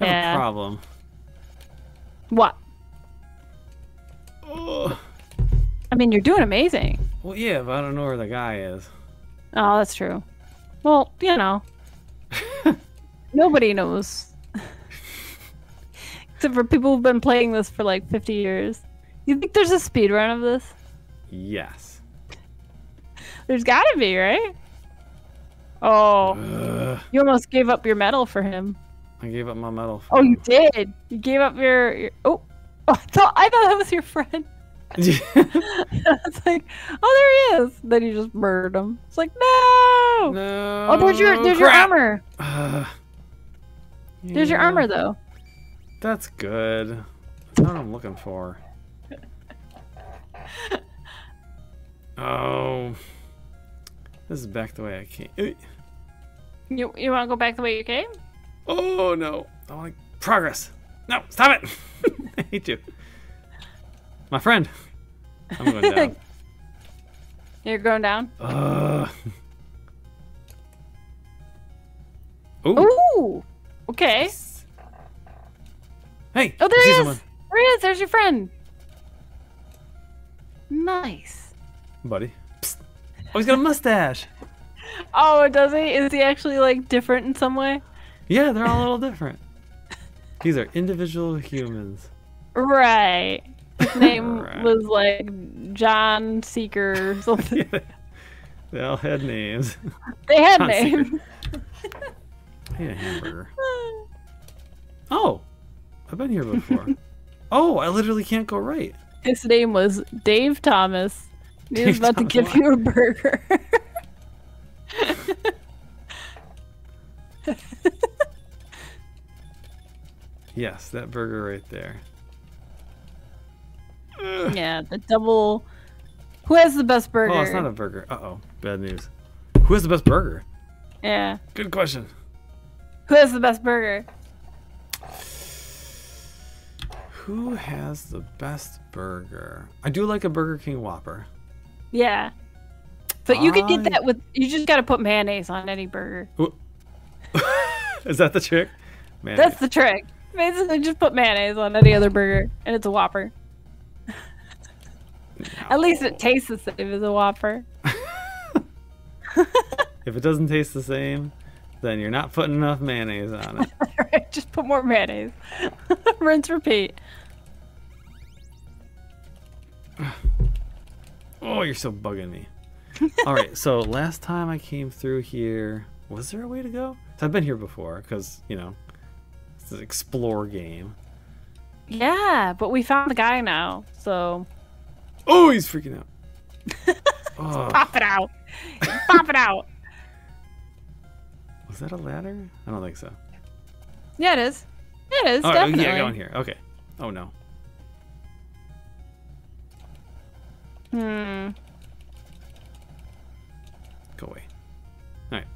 I have Yeah. a problem. What? Ugh. I mean, you're doing amazing. Well, yeah, but I don't know where the guy is. Oh, that's true. Well, you know, nobody knows. Except for people who've been playing this for like 50 years. You think there's a speed run of this? Yes. There's gotta be, right? Oh, Ugh. you almost gave up your medal for him. I gave up my medal. Oh, you did. You gave up your. your oh, oh, I thought I thought that was your friend. it's like, oh, there he is. Then you just murdered him. It's like, no. no. Oh, there's your there's your crap. armor. Ugh. There's your armor though. That's good. That's not what I'm looking for. Oh. This is back the way I came. You you want to go back the way you came? Oh no. I want progress. No, stop it. I hate you. My friend. I'm going down. You're going down. Ugh. Ooh. Ooh. Okay. Hey. Oh, there he is. someone. There he is. There's your friend. Nice. Buddy. Psst. Oh, he's got a mustache. Oh, does he? Is he actually like different in some way? Yeah, they're all a little different. These are individual humans. Right. His name Right. was like John Seeker or something. Yeah, they all had names. They had John names. I ate a hamburger. Oh, I've been here before. Oh, I literally can't go right. His name was Dave Thomas. He was about Thomas, to give you a burger. Yes, that burger right there. Ugh. yeah, the double. Who has the best burger? Oh, it's not a burger. Uh oh, bad news. Who has the best burger? Yeah. Good question. Who has the best burger? Who has the best burger? I do like a Burger King Whopper. Yeah. But you could get that with. You just got to put mayonnaise on any burger. Is that the trick? Man, That's the trick. Basically, just put mayonnaise on any other burger, and it's a Whopper. At least it tastes the same as a Whopper. if it doesn't taste the same, then you're not putting enough mayonnaise on it. Alright, just put more mayonnaise. Rinse, repeat. Oh, you're so bugging me. All right, so last time I came through here, was there a way to go? 'Cause I've been here before because you know it's an explore game. Yeah, but we found the guy now, so Oh, he's freaking out. Oh, pop it out. pop it out. was that a ladder? I don't think so. Yeah, it is. It is Oh, definitely. yeah, go in here. Okay. Oh no. Hmm. Go away. All right.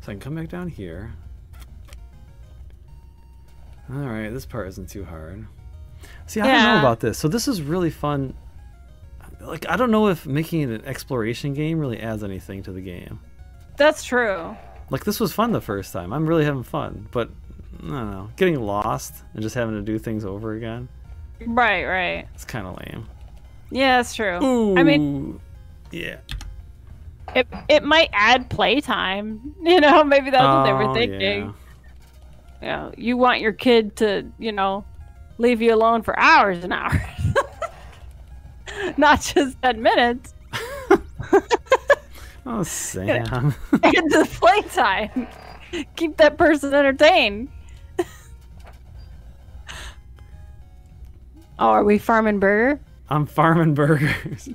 So I can come back down here. All right, this part isn't too hard. See, I don't know about this. So this is really fun. Like, I don't know if making it an exploration game really adds anything to the game. That's true. Like, this was fun the first time. I'm really having fun, but I don't know. Getting lost and just having to do things over again, Right, right. it's kind of lame. Yeah, that's true. Ooh. I mean, yeah. it it might add playtime. You know, maybe that's what they were Oh, thinking. yeah. You know, you want your kid to, you know, leave you alone for hours and hours. Not just 10 minutes. Oh, Sam. It's the playtime. Keep that person entertained. oh, are we farming burger? I'm farming burgers.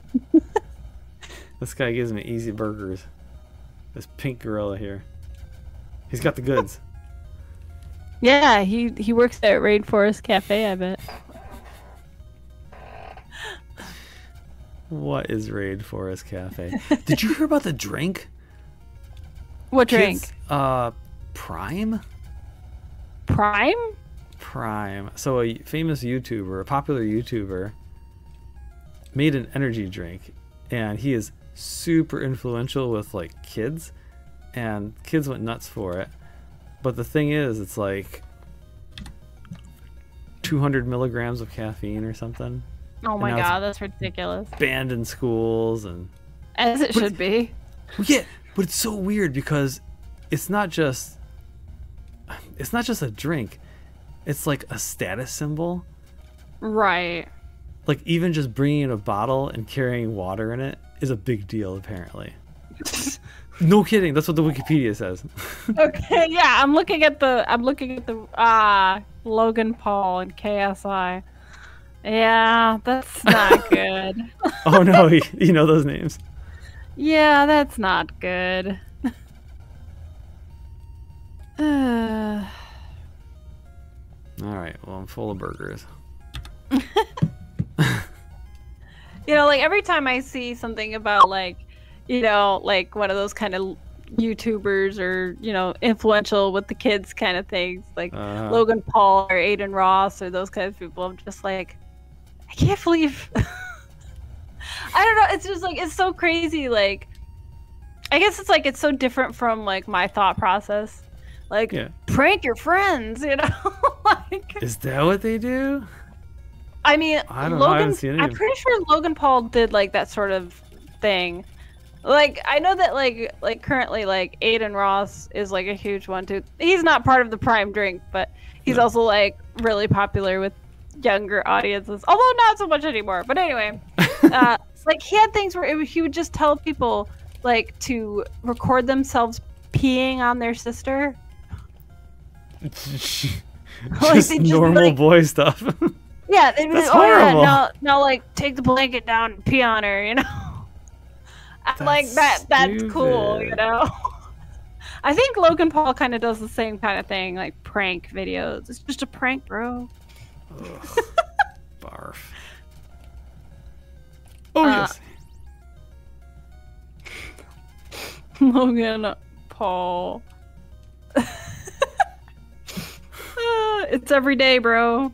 this guy gives me easy burgers. This pink gorilla here. He's got the goods. Yeah, he he works at Rainforest Cafe, I bet. what is Rainforest Cafe? Did you hear about the drink? What drink? Kids, uh, Prime? Prime? Prime. So a famous YouTuber, a popular YouTuber, made an energy drink, and he is super influential with like kids, and kids went nuts for it. But the thing is, it's like 200 milligrams of caffeine or something. Oh my god, that's ridiculous. Banned in schools and As it should be. Yeah, but it's so weird because it's not just it's not just a drink. It's like a status symbol. Right. Like even just bringing a bottle and carrying water in it is a big deal apparently. no kidding. That's what the Wikipedia says. Okay, yeah, I'm looking at the I'm looking at the ah Logan Paul and KSI. Yeah, that's not good. oh no, you, you know those names. Yeah, that's not good. Uh, All right. Well, I'm full of burgers. you know, like every time I see something about like, you know, like one of those kind of YouTubers or you know influential with the kids kind of things, like Uh, Logan Paul or Adin Ross or those kinds of people, I'm just like, I can't believe. I don't know. It's just like it's so crazy. Like, I guess it's like it's so different from like my thought process. Like, Yeah. prank your friends, you know? like, Is that what they do? I mean, I don't know, I Logan. haven't seen any I'm pretty sure Logan Paul did like that sort of thing. Like I know that like like currently like Adin Ross is like a huge one too. He's not part of the prime drink, but he's No. also like really popular with younger audiences. Although not so much anymore. But anyway, uh, like he had things where it, he would just tell people like to record themselves peeing on their sister. just they just, normal like- boy stuff. Yeah, they'd be That's like, oh yeah, horrible. now, now like take the blanket down and pee on her, you know. I'm like that. That's That's cool, you know. I think Logan Paul kind of does the same kind of thing, like prank videos. It's just a prank, bro. Ugh, barf. Oh Uh, yes. Logan Paul. It's every day, bro.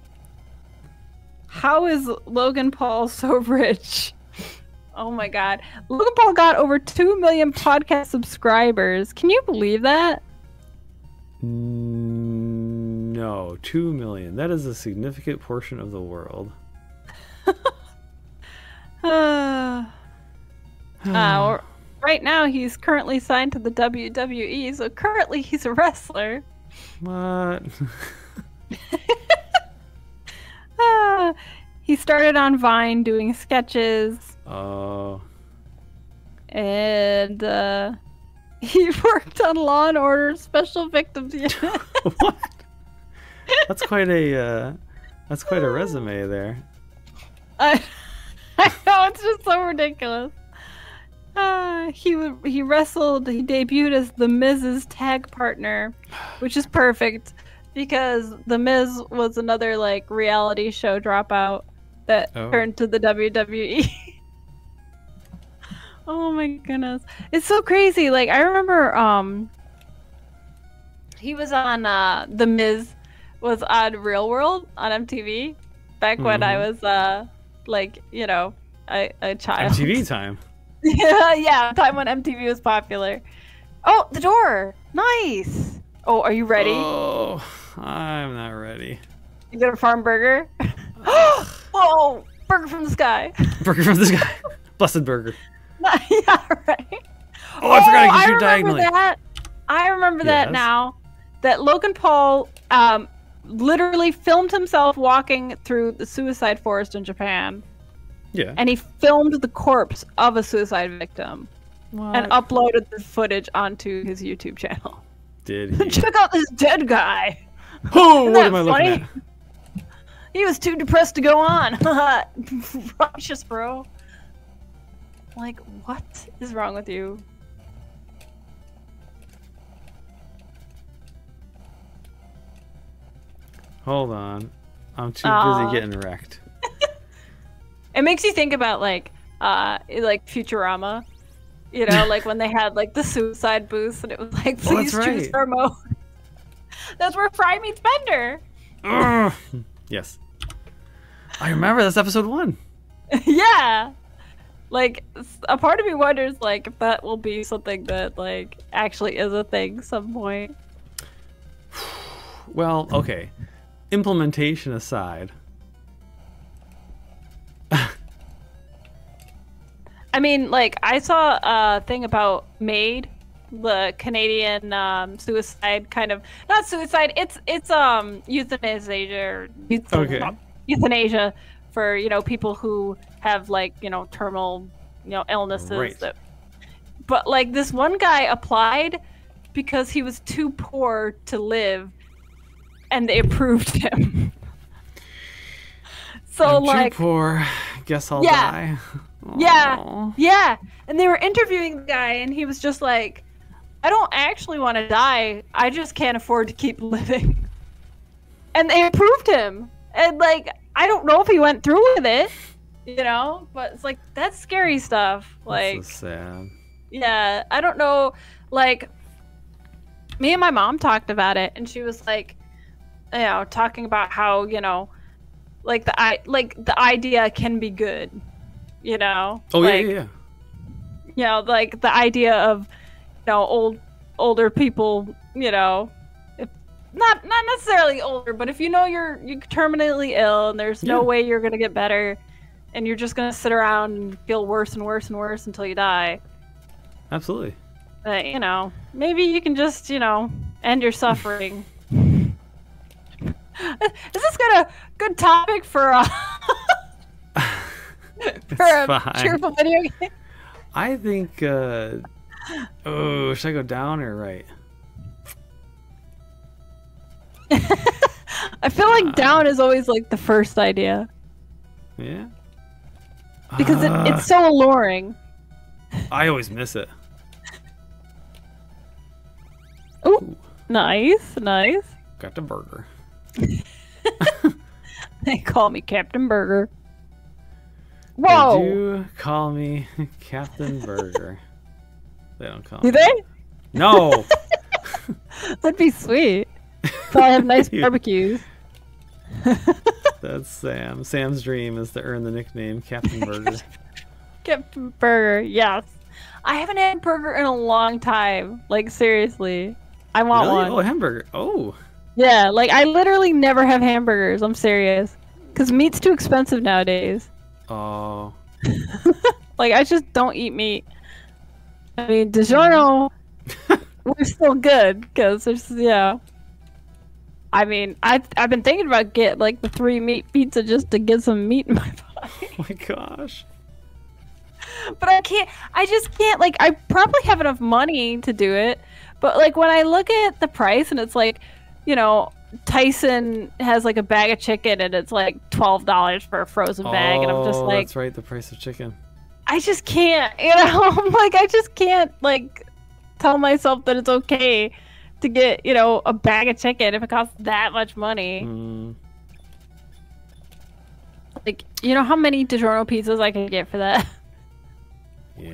How is Logan Paul so rich? Oh my god. Logan Paul got over 2 million podcast subscribers. Can you believe that? No, two million. That is a significant portion of the world. Uh, uh, right now, he's currently signed to the WWE, so currently he's a wrestler. what? Ah, he started on Vine doing sketches, Oh, and uh, he worked on Law and Order Special Victims Unit. what? That's quite a uh, that's quite a resume there. I, I know it's just so ridiculous. Uh, he w- he wrestled. He debuted as the Miz's tag partner, which is perfect because the Miz was another like reality show dropout that Oh. turned to the WWE. Oh my goodness, it's so crazy. Like I remember, um, he was on uh, the Miz was on Real World on MTV back when I Mhm. was uh like you know a, a child. MTV time. yeah, yeah, time when MTV was popular. Oh, the door. Nice. Oh, are you ready? Oh, I'm not ready. You get a farm burger. Whoa, burger from the sky. Burger from the sky. Blessed burger. yeah, right. Oh, I forgot I I can shoot remember diagonally. that. I remember that now. That Logan Paul um, literally filmed himself walking through the suicide forest in Japan, Yeah. and he filmed the corpse of a suicide victim and uploaded the footage onto his YouTube channel. did he? Check out this dead guy. Oh, Isn't what am I looking at? He was too depressed to go on. Righteous, bro. Like, what is wrong with you? Hold on. I'm too busy getting wrecked. It makes you think about like, uh, like Futurama. You know, like when they had like the suicide booth, and it was like, Oh, please choose right. for mode. That's where Fry meets Bender. Yes. I remember that's episode one. yeah. Like a part of me wonders, like, if that will be something that like actually is a thing some point. Well, okay. implementation aside, I mean, like I saw a thing about made the Canadian um, suicide kind of not suicide. It's it's um euthanasia or euth- Okay. euthanasia for you know people who have like you know terminal you know illnesses. Right. That, but like this one guy applied because he was too poor to live, and they approved him. so I'm like too poor. Guess I'll Yeah. die. Yeah. Aw. Yeah, and they were interviewing the guy, and he was just like, "I don't actually want to die. I just can't afford to keep living." And they approved him, and like, I don't know if he went through with it, you know, but it's like that's scary stuff. Like, so sad. yeah, I don't know. Like, me and my mom talked about it, and she was like, you know, talking about how you know, like the i like the idea can be good, you know. Oh like, yeah, yeah, yeah. you know, like the idea of, you know, old older people, you know, not not necessarily older, but if you know you're you're terminally ill and there's no Yeah. way you're gonna get better, and you're just gonna sit around and feel worse and worse and worse until you die, Absolutely. that you know, maybe you can just you know end your suffering. Is this good a good topic for a for a fine. cheerful video game? I think. uh Oh, should I go down or right? I feel like down is always like the first idea. Yeah. Because it, Ah, it's so alluring. I always miss it. Oh, nice, nice. Got the burger. They call me Captain Burger. They Whoa! do call me Captain Burger. They don't call Do me. they? No. That'd be sweet. So I have nice barbecues. That's Sam. Sam's dream is to earn the nickname Captain Burger. Captain Burger, yes. I haven't had burger in a long time. Like seriously, I want really? one. Oh, hamburger. Oh. Yeah, like I literally never have hamburgers. I'm serious. Cause meat's too expensive nowadays. Oh. Like I just don't eat meat. I mean, DiGiorno, we're still good because there's yeah. I mean, I've I've been thinking about get like the three meat pizza just to get some meat in my body, Oh my gosh. but I can't. I just can't. Like, I probably have enough money to do it, but like when I look at the price and it's like, you know, Tyson has like a bag of chicken and it's like twelve dollars for a frozen bag, and I'm just Oh, like, That's right, the price of chicken. I just can't, you know, I'm like I just can't like tell myself that it's okay to get, you know, a bag of chicken if it costs that much money. Mm, Like, you know how many DiGiorno pizzas I could get for that? yeah.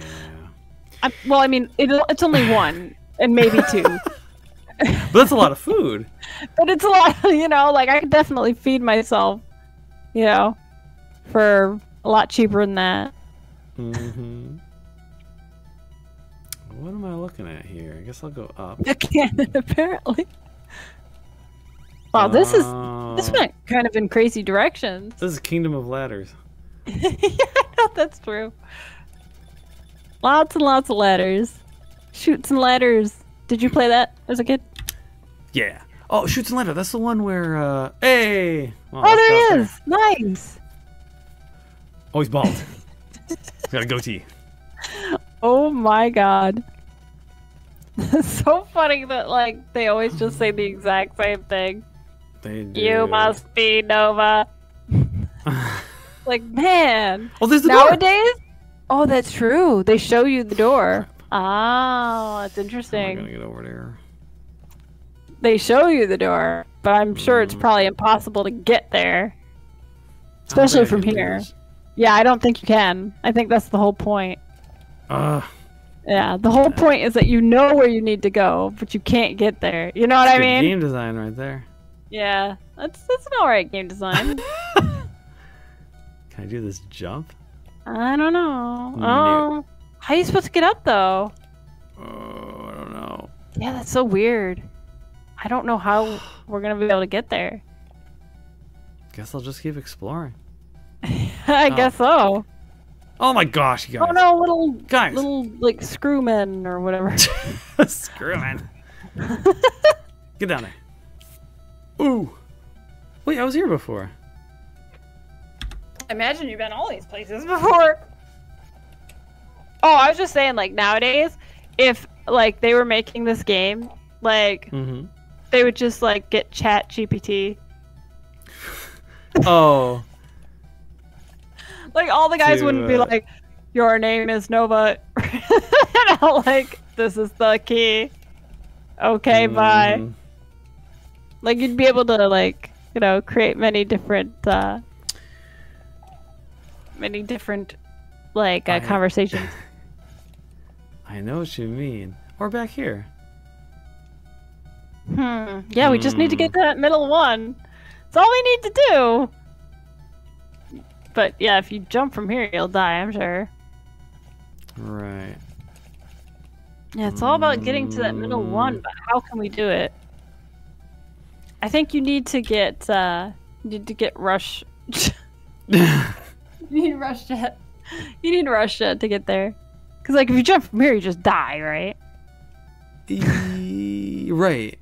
I, well, I mean, it, it's only one and maybe two, But that's a lot of food. but it's a lot, you know, like I could definitely feed myself, you know, for a lot cheaper than that. hmm I looking at here? I guess I'll go up. I can't, apparently. Wow, this is this Oh, went kind of in crazy directions. This is Kingdom of Ladders. yeah, I know that's true. Lots and lots of ladders. Chutes and ladders. Did you play that as a kid? Yeah. Oh, Chutes and Ladder. That's the one where, uh, hey! Well, Oh, let's there go he up is. Nice. Oh, he's bald. he's got a goatee. Oh my god. It's so funny that like they always just say the exact same thing. They do. You must be Nova. Like man. Oh, there's the door. Nowadays? Oh, that's true. They show you the door. Oh, that's How am I interesting. gonna get over there? They show you the door, but I'm sure it's Mm. probably impossible to get there. Especially from here. Yeah, I don't think you can. I think that's the whole point. Uh, Yeah, the whole point is that you know where you need to go, but you can't get there. You know what I mean? game design right there. Yeah, that's that's an alright game design. Can I do this jump? I don't know. No. Oh, how are you supposed to get up though? Oh, I don't know. Yeah, that's so weird. I don't know how we're gonna be able to get there. Guess I'll just keep exploring. I Oh. guess so. Oh my gosh, you guys. Oh no, little Guys. little like screw men or whatever. Screw it. Get down there. Ooh. Wait, I was here before. Imagine you've been all these places before. Oh, I was just saying, like nowadays, if like they were making this game, like Mm-hmm. they would just like get Chat GPT. Oh. Like all the guys To, wouldn't be like, "Your name is Nova," like, "This is the key." Okay, bye. Mhm. Like you'd be able to like you know create many different uh many different like uh, I- conversations. I know what you mean. Or back here. Hmm. Yeah, we just need to get to that middle one. That's all we need to do. But yeah, if you jump from here, you'll die. I'm sure. Right. Yeah, it's all about getting to that middle one. But how can we do it? I think you need to get uh, you need to get rush. you need rush jet. You need rush jet to get there. Cause like if you jump from here, you just die, right? E- right.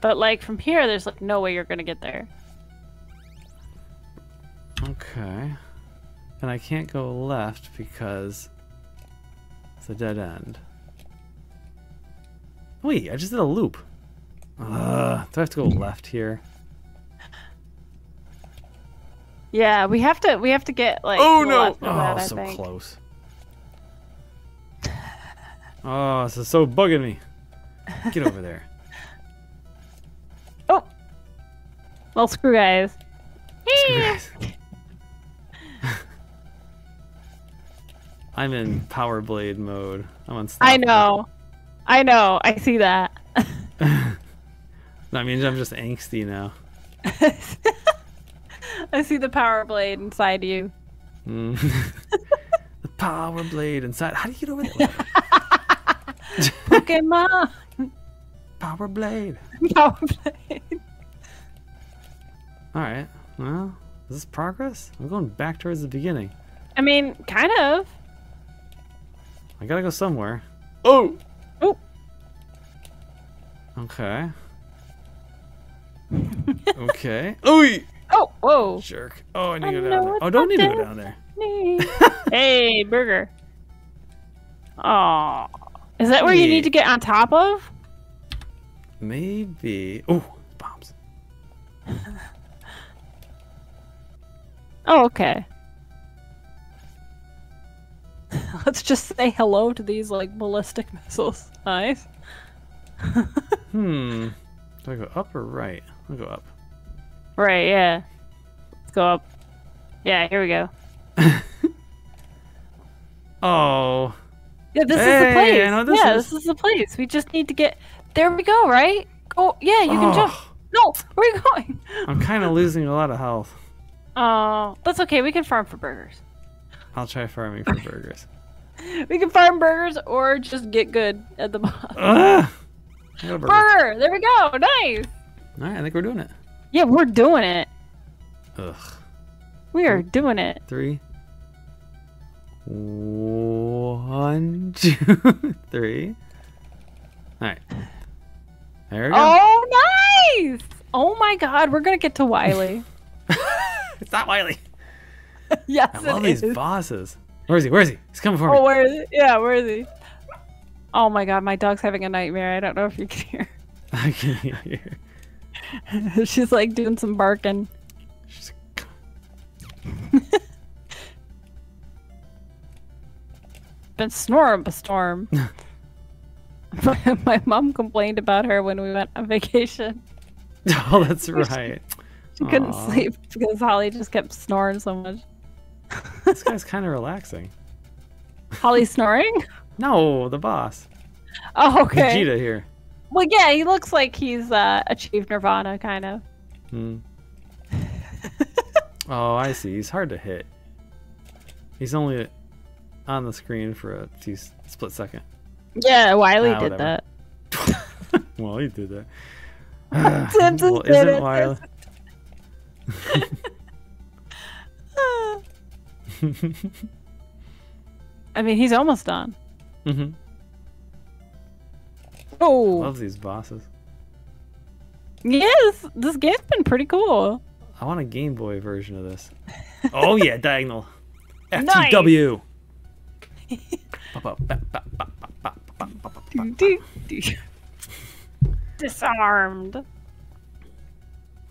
But like from here, there's like no way you're gonna get there. Okay. And I can't go left because it's a dead end. Wait, I just did a loop. Uh, do I have to go left here? Yeah, we have to. We have to get like. oh no! left of that, Oh, so think. close. Oh, this is so bugging me. Get over there. Oh. Well, screw guys. Screw guys. I'm in Power Blade mode. I'm on. I know. I know. I see that. That means I'm just angsty now. I see the power blade inside you. Mm. the Power Blade inside. How do you get over there? Pokemon Power Blade. power blade. All right. Well, is this progress? I'm going back towards the beginning. I mean, kind of. I gotta go somewhere. Oh. Oh. Okay. okay. Oh, Oh, whoa. jerk. Oh, I need I to go down there. Oh, don't not need to go down there. hey, burger. Oh, is that where you need to get on top of? Maybe. Oh, bombs. Oh, okay. Let's just say hello to these like ballistic missiles. Nice. Hmm. Do I go up or right? I'll go up. Right, yeah. Let's go up. Yeah, here we go. Oh. Yeah, this is Hey, the place. I this yeah, is. this is the place. We just need to get. There we go. Right? Oh, yeah. You can jump. Oh, No, where are you going? I'm kind of losing a lot of health. Oh, that's okay. We can farm for burgers. I'll try farming for burgers. We can farm burgers or just get good at the bottom. Ugh. I got a burger. Burger. There we go. Nice. All right, I think we're doing it. Yeah, we're doing it. Ugh. We are doing it. Three. One, two, three. All right. There we go. Oh, nice. Oh my God, we're gonna get to Wily. It's not Wily. yes, I love these is. bosses. Where is he? Where is he? He's coming for me. Oh, where is he? Yeah, where is he? Oh my God, my dog's having a nightmare. I don't know if you can hear. I can hear. She's like doing some barking. She's- Been snoring a storm. my, my mom complained about her when we went on vacation. Oh, that's right. She couldn't sleep because Holly just kept snoring so much. This guy's kind of relaxing. Holly snoring? No, the boss. Oh, okay. Vegeta here. Well, yeah, he looks like he's uh, achieved Nirvana, kind of. Hmm. oh, I see. He's hard to hit. He's only on the screen for a few split second. Yeah, Wily Ah, did that. well, he did that. Well, did isn't it. I mean, he's almost done. hmm Oh, Love these bosses. yes, this game's been pretty cool. I want a Game Boy version of this. Oh yeah, diagonal. FTW. Disarmed.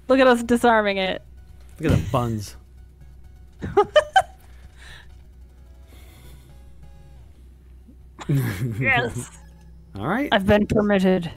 Look at us disarming it. Look at the buns. Yes. All right. I've been permitted.